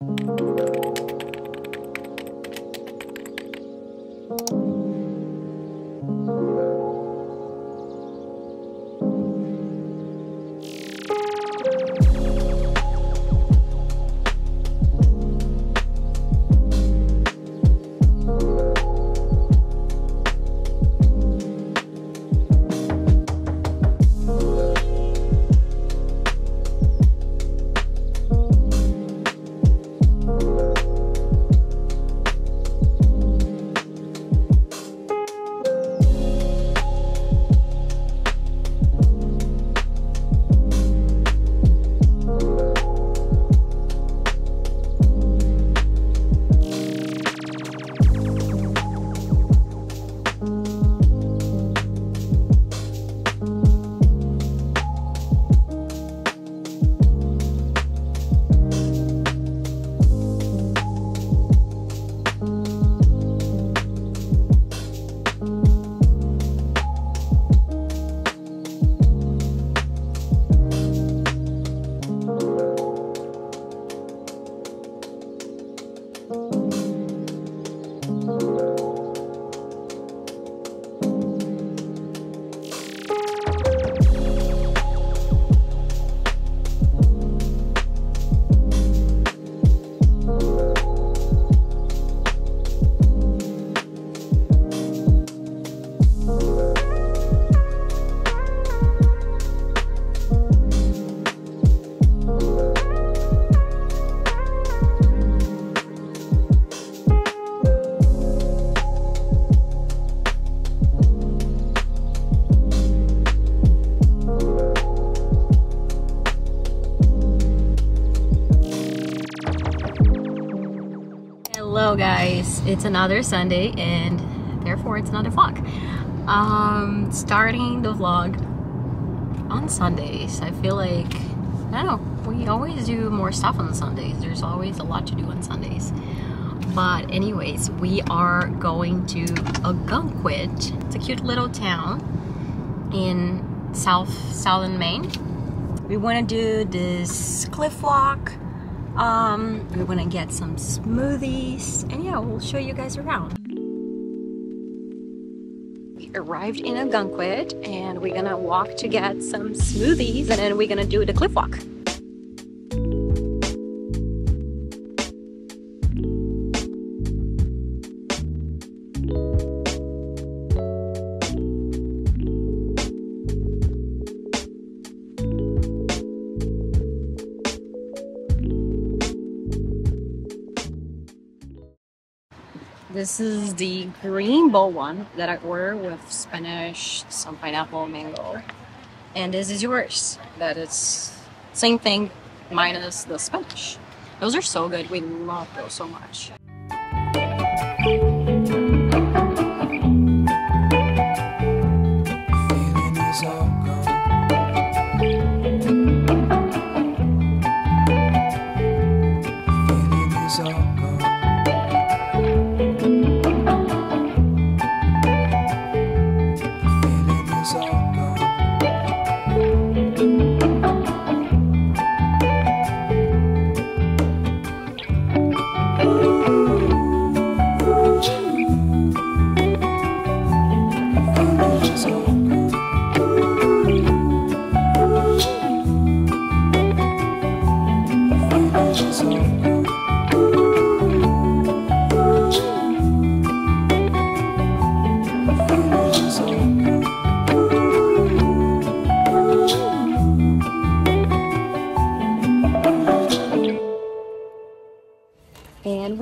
Hello it's another Sunday and therefore it's another vlog. Um, starting the vlog on Sundays. I feel like, I don't know, we always do more stuff on Sundays. There's always a lot to do on Sundays. But anyways, we are going to Ogunquit. It's a cute little town in South Southern Maine. We want to do this cliff walk um, we're gonna get some smoothies and yeah, we'll show you guys around. We arrived in Ogunquit and we're gonna walk to get some smoothies and then we're gonna do the cliff walk. This is the green bowl one that I ordered with spinach, some pineapple, mango. And this is yours. That is same thing minus the spinach. Those are so good. We love those so much.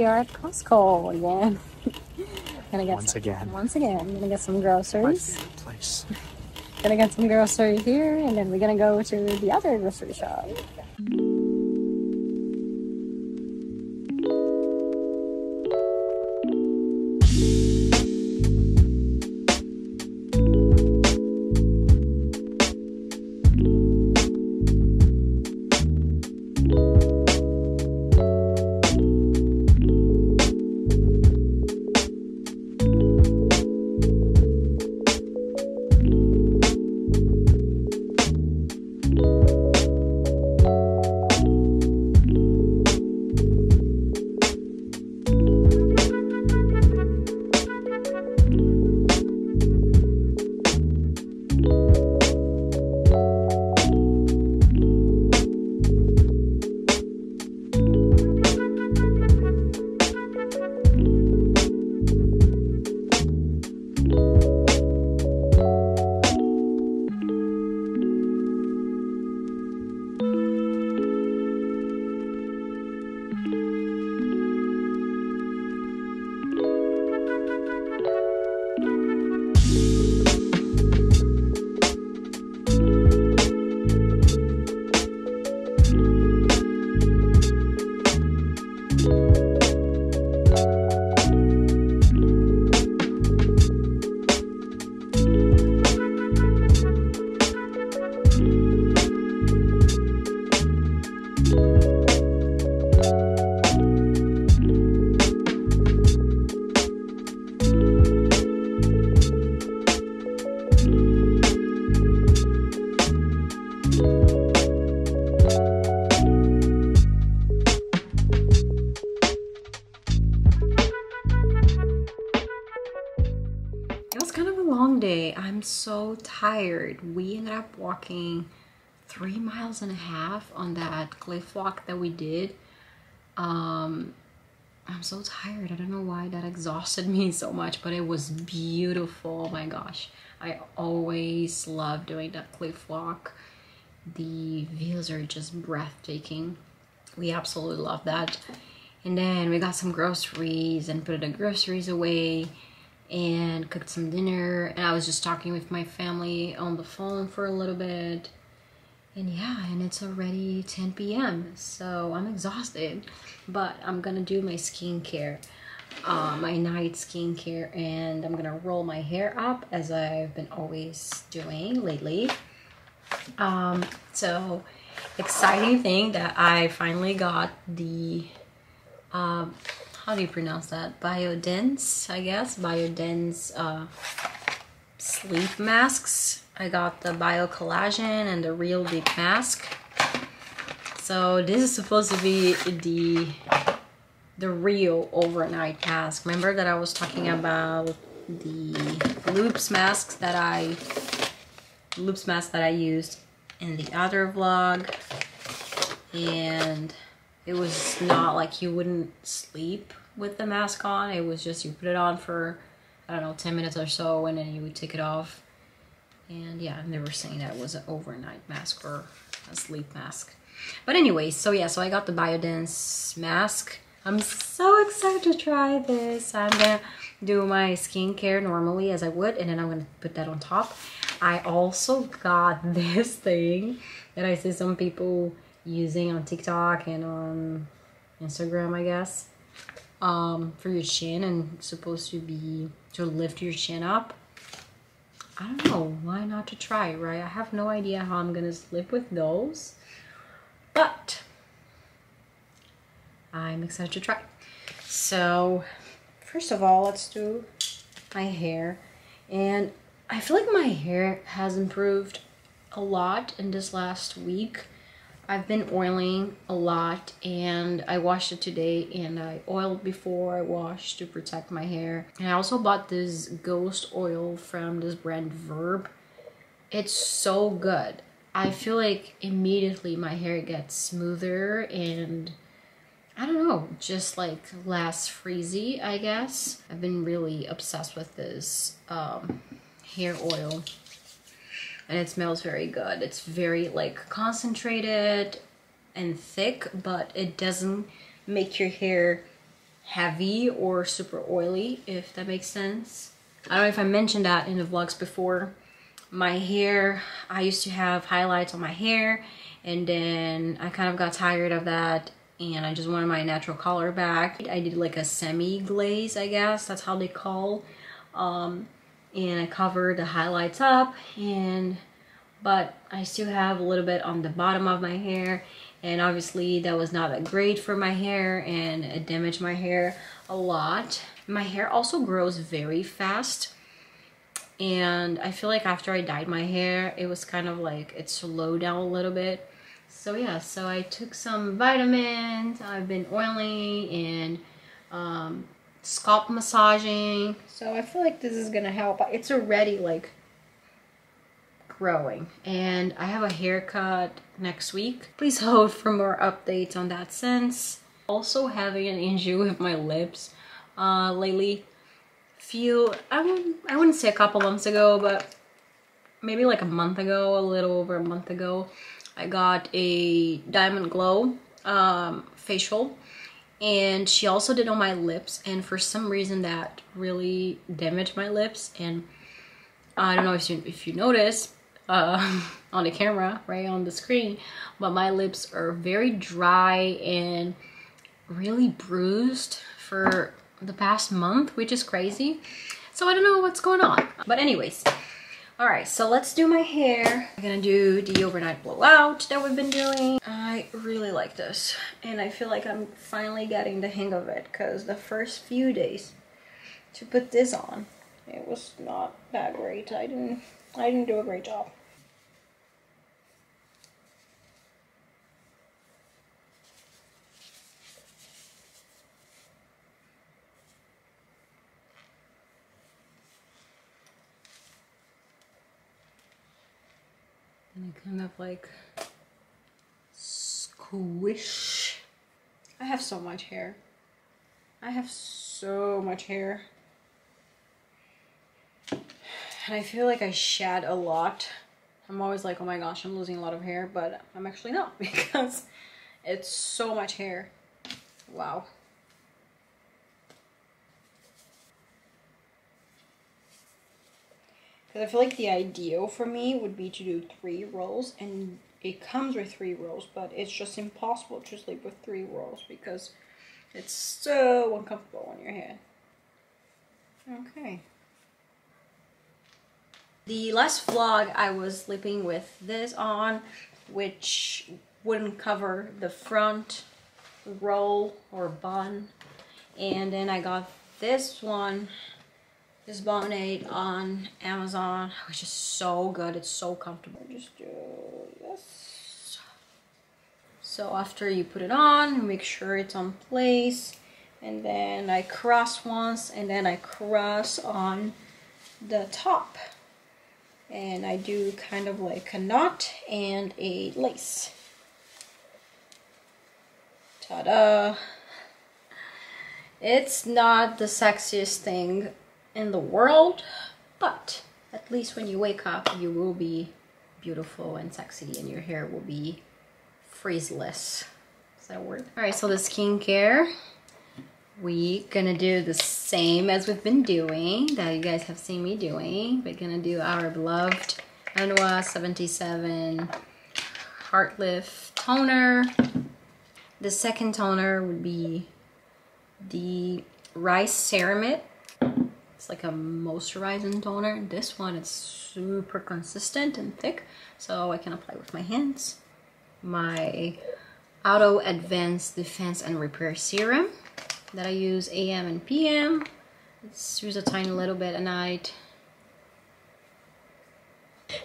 We are at Costco again. gonna get Once some- again. Once again, gonna get some groceries. place. Gonna get some groceries here, and then we're gonna go to the other grocery shop. Tired. We ended up walking three miles and a half on that cliff walk that we did. Um, I'm so tired. I don't know why that exhausted me so much, but it was beautiful. Oh my gosh. I always love doing that cliff walk. The views are just breathtaking. We absolutely love that. And then we got some groceries and put the groceries away and cooked some dinner. And I was just talking with my family on the phone for a little bit. And yeah, and it's already 10 p.m. So I'm exhausted, but I'm gonna do my skincare, uh, my night skincare, and I'm gonna roll my hair up as I've been always doing lately. Um, so exciting thing that I finally got the um, how do you pronounce that? Biodance, I guess. Biodance uh, sleep masks. I got the Bio Collagen and the Real Deep Mask. So this is supposed to be the the real overnight mask. Remember that I was talking about the loops masks that I loops mask that I used in the other vlog and it was not like you wouldn't sleep with the mask on. It was just you put it on for I don't know 10 minutes or so and then you would take it off. And yeah and they were saying that was an overnight mask or a sleep mask. But anyways so yeah so I got the Biodance mask. I'm so excited to try this. I'm gonna do my skincare normally as I would and then I'm gonna put that on top. I also got this thing that I see some people using on TikTok and on Instagram, I guess, um, for your chin and supposed to be to lift your chin up. I don't know, why not to try, right? I have no idea how I'm gonna sleep with those, but I'm excited to try. So, first of all, let's do my hair. And I feel like my hair has improved a lot in this last week. I've been oiling a lot and I washed it today and I oiled before I washed to protect my hair. And I also bought this ghost oil from this brand Verb. It's so good. I feel like immediately my hair gets smoother and I don't know, just like less frizzy, I guess. I've been really obsessed with this um, hair oil and it smells very good. It's very like concentrated and thick, but it doesn't make your hair heavy or super oily, if that makes sense. I don't know if I mentioned that in the vlogs before. My hair, I used to have highlights on my hair and then I kind of got tired of that and I just wanted my natural color back. I did like a semi-glaze, I guess. That's how they call. Um, and I covered the highlights up and but I still have a little bit on the bottom of my hair and obviously that was not that great for my hair and it damaged my hair a lot. My hair also grows very fast and I feel like after I dyed my hair it was kind of like it slowed down a little bit. So yeah, so I took some vitamins, I've been oiling and um, scalp massaging. So I feel like this is gonna help. It's already like growing and I have a haircut next week. Please hold for more updates on that sense. Also having an issue with my lips uh, lately. Few, I, would, I wouldn't say a couple months ago, but maybe like a month ago, a little over a month ago, I got a Diamond Glow um, facial and she also did on my lips and for some reason that really damaged my lips and I don't know if you, if you notice uh, on the camera right on the screen but my lips are very dry and really bruised for the past month which is crazy. So I don't know what's going on. But anyways all right, so let's do my hair. I'm gonna do the overnight blowout that we've been doing. I really like this and I feel like I'm finally getting the hang of it because the first few days to put this on, it was not that great. I didn't, I didn't do a great job. I kind of like squish. I have so much hair. I have so much hair. And I feel like I shed a lot. I'm always like, oh my gosh, I'm losing a lot of hair, but I'm actually not because it's so much hair. Wow. Because I feel like the ideal for me would be to do three rolls, and it comes with three rolls, but it's just impossible to sleep with three rolls because it's so uncomfortable on your head. Okay. The last vlog I was sleeping with this on, which wouldn't cover the front roll or bun. And then I got this one, this bonnet on Amazon, which is so good. It's so comfortable. Just do this. So after you put it on, make sure it's on place. And then I cross once and then I cross on the top. And I do kind of like a knot and a lace. Ta-da! It's not the sexiest thing in the world, but at least when you wake up, you will be beautiful and sexy and your hair will be frizzeless. Is that word? All right, so the skincare, we gonna do the same as we've been doing, that you guys have seen me doing. We're gonna do our beloved Anua 77 Heartleaf Toner. The second toner would be the Rice Ceramide. It's like a moisturizing toner. This one is super consistent and thick, so I can apply with my hands. My Auto Advanced Defense and Repair Serum that I use AM and PM. Let's use a tiny little bit at night.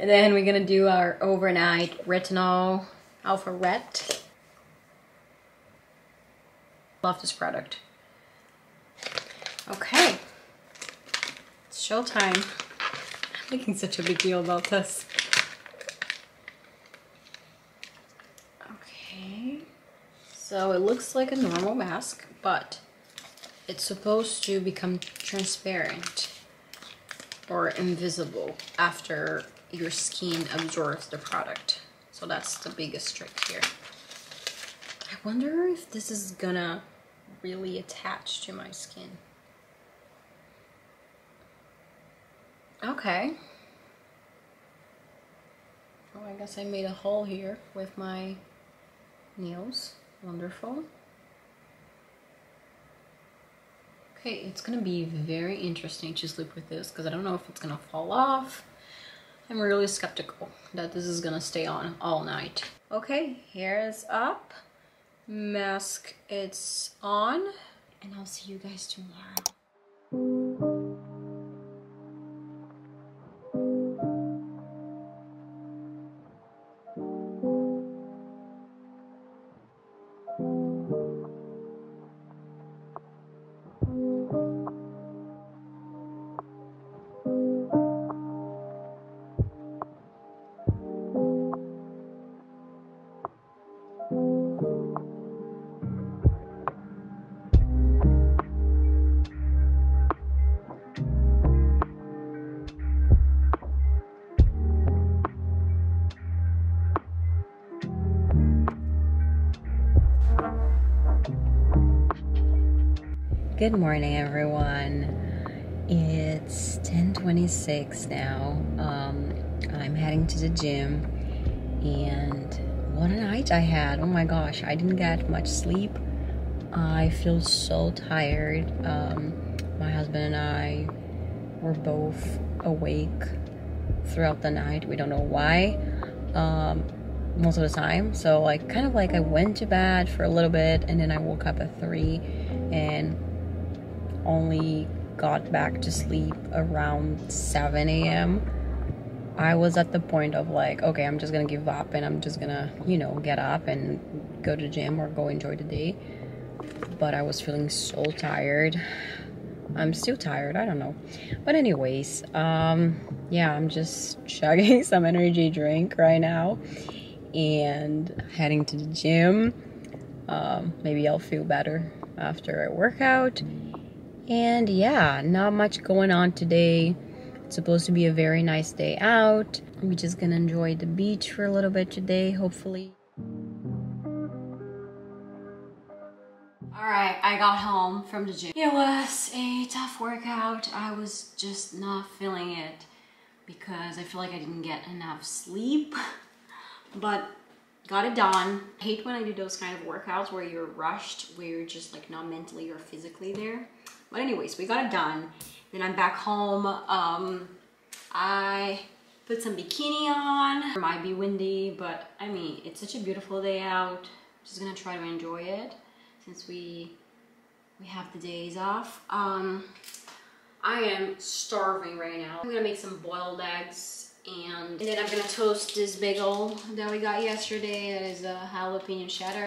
And then we're gonna do our overnight retinol alpha ret. Love this product. Okay, showtime. I'm making such a big deal about this. Okay, so it looks like a normal mask, but it's supposed to become transparent or invisible after your skin absorbs the product. So that's the biggest trick here. I wonder if this is gonna really attach to my skin. Okay. Oh, I guess I made a hole here with my nails. Wonderful. Okay, it's gonna be very interesting to sleep with this because I don't know if it's gonna fall off. I'm really skeptical that this is gonna stay on all night. Okay, hair is up, mask it's on, and I'll see you guys tomorrow. Good morning, everyone. It's 10:26 now. Um, I'm heading to the gym, and what a night I had! Oh my gosh, I didn't get much sleep. I feel so tired. Um, my husband and I were both awake throughout the night. We don't know why. Um, most of the time. So like kind of like I went to bed for a little bit and then I woke up at three and only got back to sleep around 7 a.m. I was at the point of like, okay, I'm just gonna give up and I'm just gonna, you know, get up and go to gym or go enjoy the day. But I was feeling so tired. I'm still tired. I don't know. But anyways, um, yeah, I'm just chugging some energy drink right now and heading to the gym. Um, maybe I'll feel better after I work out. And yeah, not much going on today. It's supposed to be a very nice day out. We're just gonna enjoy the beach for a little bit today, hopefully. Alright, I got home from the gym. It was a tough workout. I was just not feeling it because I feel like I didn't get enough sleep. But got it done. I hate when I do those kind of workouts where you're rushed, where you're just like not mentally or physically there. But anyways, we got it done. Then I'm back home. Um, I put some bikini on. It might be windy, but I mean, it's such a beautiful day out. Just gonna try to enjoy it since we we have the days off. Um, I am starving right now. I'm gonna make some boiled eggs and, and then I'm gonna toast this bagel that we got yesterday. That is a jalapeno cheddar.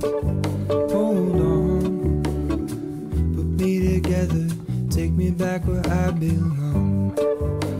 Hold on. Put me together, take me back where I belong.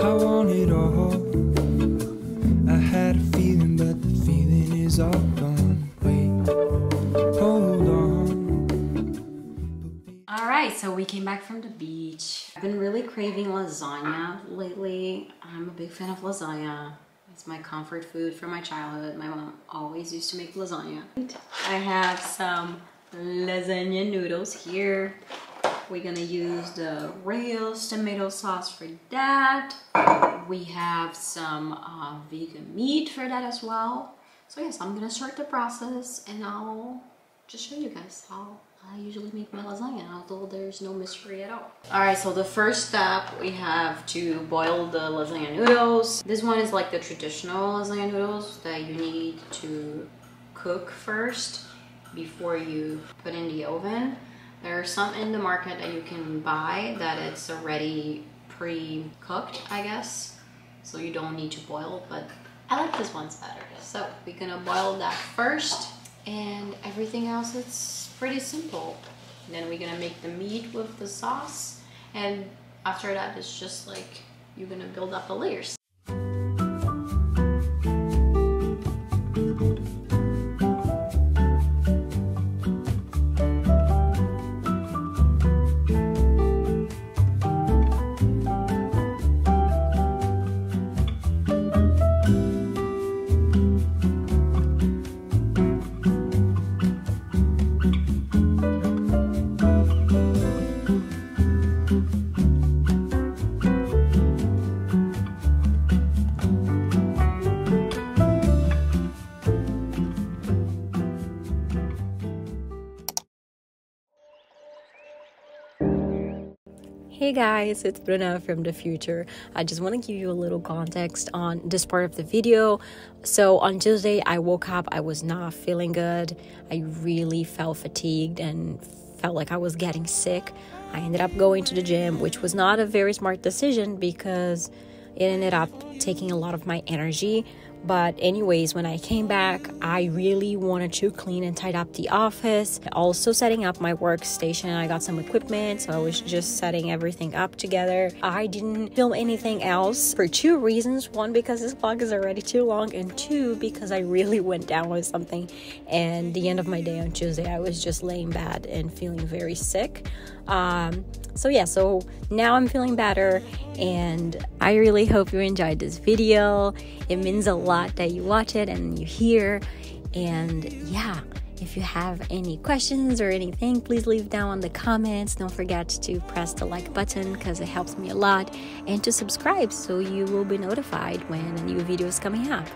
I want it all. I had a feeling, but the feeling is all gone. Wait, hold on. All right, so we came back from the beach. I've been really craving lasagna lately. I'm a big fan of lasagna. It's my comfort food from my childhood. My mom always used to make lasagna. I have some lasagna noodles here. We're gonna use the Rao's tomato sauce for that. We have some uh, vegan meat for that as well. So yes, I'm gonna start the process and I'll just show you guys how I usually make my lasagna, although there's no mystery at all. All right, so the first step, we have to boil the lasagna noodles. This one is like the traditional lasagna noodles that you need to cook first before you put in the oven. There are some in the market that you can buy that it's already pre-cooked, I guess. So you don't need to boil, but I like this one's better. So we're gonna boil that first and everything else it's pretty simple. Then we're gonna make the meat with the sauce and after that it's just like you're gonna build up the layers. Hey guys, it's Bruna from the future. I just want to give you a little context on this part of the video. So, on Tuesday, I woke up, I was not feeling good. I really felt fatigued and felt like I was getting sick. I ended up going to the gym, which was not a very smart decision because it ended up taking a lot of my energy. But, anyways, when I came back, I really wanted to clean and tidy up the office. Also, setting up my workstation. I got some equipment, so I was just setting everything up together. I didn't film anything else for two reasons one, because this vlog is already too long, and two, because I really went down with something. And the end of my day on Tuesday, I was just laying bad and feeling very sick. Um, so yeah, so now I'm feeling better, and I really hope you enjoyed this video. It means a lot that you watch it and you hear, and yeah, If you have any questions or anything, please leave down in the comments. Don't forget to press the like button because it helps me a lot and to subscribe so you will be notified when a new video is coming up.